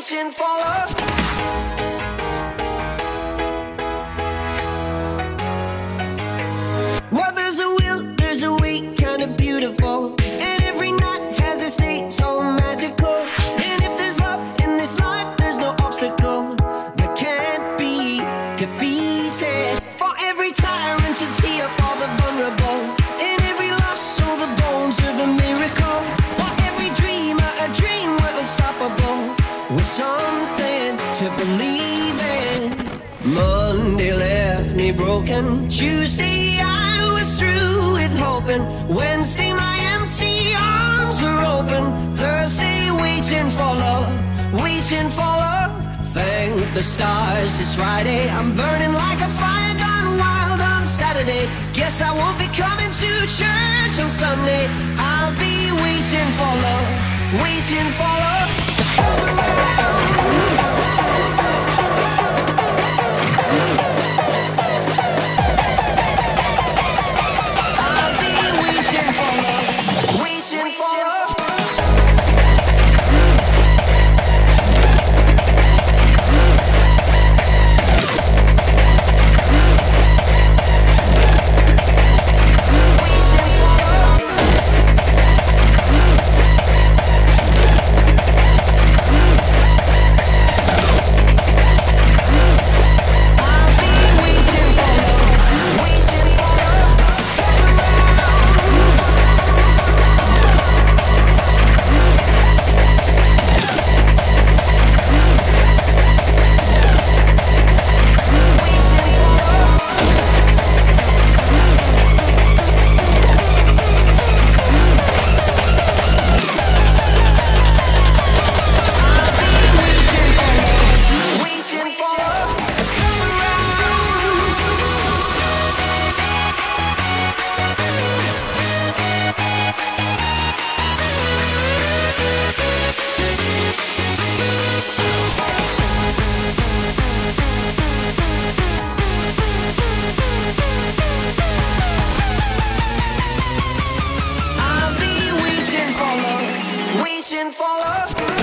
waiting for love. To believe in. Monday left me broken. Tuesday I was through with hoping. Wednesday my empty arms were open. Thursday waiting for love, waiting for love. Thank the stars it's Friday. I'm burning like a fire gone wild on Saturday. Guess I won't be coming to church on Sunday. I'll be waiting for love, waiting for love to come around. Waiting for love.